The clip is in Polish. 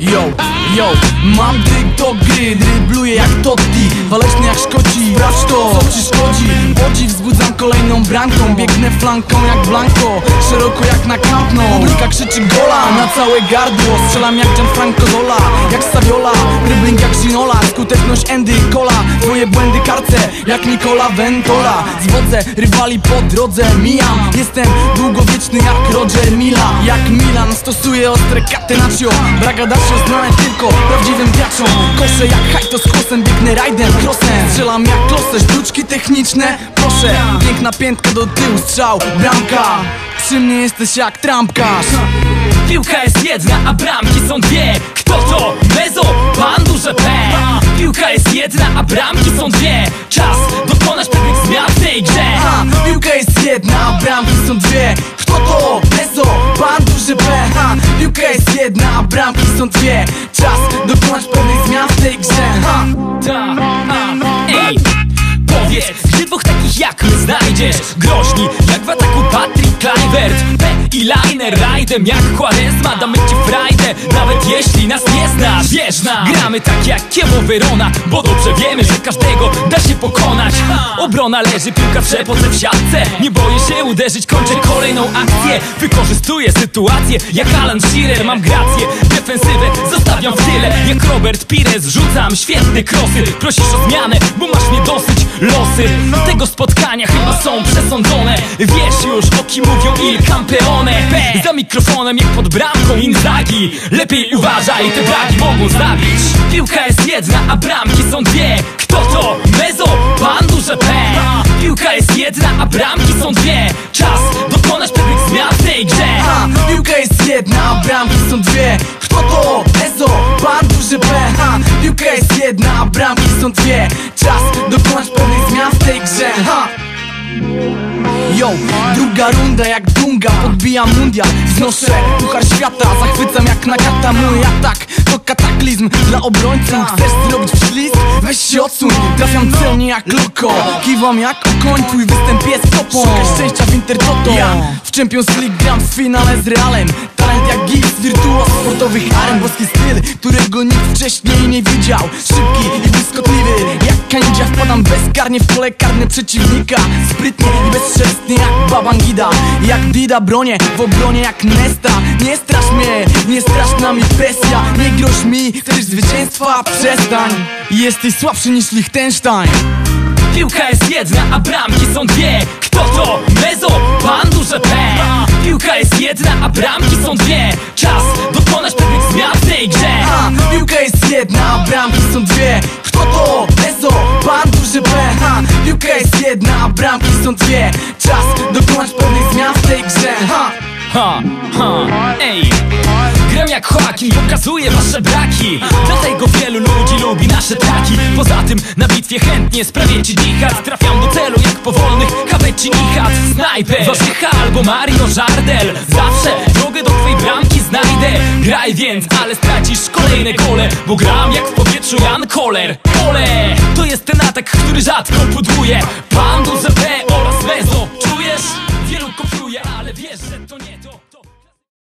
Yo, yo, mam dryg do gry, drybluję jak Totti Waleczny jak Szkoci, sprawdź to, co ci szkodzi? Podziw wzbudzam kolejną bramką, biegnę flanką jak Blanco Szeroko jak na Camp Nou, publika krzyczy gola na całe gardło Strzelam jak Gianfranco Zola, jak Saviola, dribbling jak Ginola Skuteczność Andy Cola, twoje błędy karce jak Nicola Ventola. Zwodzę rywali po drodze, mijam Jestem długowieczny jak Roger Mila Jak Milan, stosuję ostre catenaccio Bragadacio znane tylko prawdziwym graczom Koszę jak hajto z kosem, biegnę rajdem, crossem Strzelam jak klosę, sztuczki techniczne Proszę, piękna piętka do tyłu, strzał, bramka. Przy mnie jesteś jak trampkarz. Piłka jest jedna, a bramki są dwie. Kto to? Mezo, pan duże P. Piłka jest jedna, a bramki są dwie. Czas dokonać pewnych zmian w tej grze. Piłka jest jedna, a bramki są dwie. Kto to? Mezo, bramki są dwie. Czas dokonać pewnych zmian w tej grze. Ha. Ta, a, ej Powiedz, gdzie dwóch takich jak my znajdziesz. Groźni, jak w ataku Patrick Kluivert. P i liner, rajdem jak Quaresma. Damy ci frajdę, nawet jeśli nas nie znasz Wierz nam, gramy tak jak Kiewo Verona Bo dobrze wiemy, że każdego da się pokonać. Obrona leży, piłka w szepotce w siatce. Nie boję się uderzyć, kończę kolejną akcję. Wykorzystuję sytuację jak Alan Shearer Mam grację, defensywę zostawiam w tyle Jak Robert Pires. Rzucam świetne krosy Prosisz o zmianę, bo masz mnie dosyć. Losy tego spotkania chyba są przesądzone. Wiesz już o kim mówią Il Campeone. Za mikrofonem jak pod bramką Inzaghi Lepiej uważaj, te braki mogą zabić. Piłka jest jedna, a bramki są dwie. Kto to? Mezo, pan duże P. Piłka jest jedna, a bramki są dwie. Czas dokonać pewnych zmian w tej grze. Piłka jest jedna, a bramki są dwie. Kto to? Ezo, pan duży P. Piłka jest jedna, a bramki są dwie. Czas dokonać pewnych zmian w tej grze. Ha. Yo, druga runda jak Dunga Podbijam mundial, wznoszę puchar świata Zachwycam jak Nagata, mój atak To kataklizm dla obrońców. Chcesz zrobić wślizg? Weź się odsuń. Trafiam celnie jak loko Kiwam jak okoń, twój występ jest topą. Szukaj szczęścia w Intertoto. Ja w Champions League gram w finale z Realem. Talent jak gips, wirtuoz sportowych aren Boski styl, którego nikt wcześniej nie widział. Szybki i błyskotliwy Jak kanidzia wpadam bezkarnie w pole karne przeciwnika. Sprytnie Jak Dida bronię, w obronie jak Nesta. Nie strasz mnie, nie strasz nami presja. Nie groź mi, chcesz zwycięstwa? Przestań. Jesteś słabszy niż Liechtenstein. Piłka jest jedna, a bramki są dwie. Kto to? Mezo, pan duże P. Piłka jest jedna, a bramki są dwie. Czas dokonać jedna, a bramki są dwie. Czas dokonać pewnych zmian w tej grze. Ha. Ha, ha, ej. Gram jak Joaquin, pokazuję wasze braki. Dlatego wielu ludzi lubi nasze traki. Poza tym na bitwie chętnie sprawię ci dichat Trafiam do celu jak powolnych Kaweci Nichat Snajper, Warzycha albo Mario Żardel. Zawsze Graj więc, ale stracisz kolejne gole Bo gram jak w powietrzu Jan Koller Ole, to jest ten atak, który rzadko pudłuje Pan duże P oraz Mezo Czujesz? Wielu kopiuje, ale wiesz, że to nie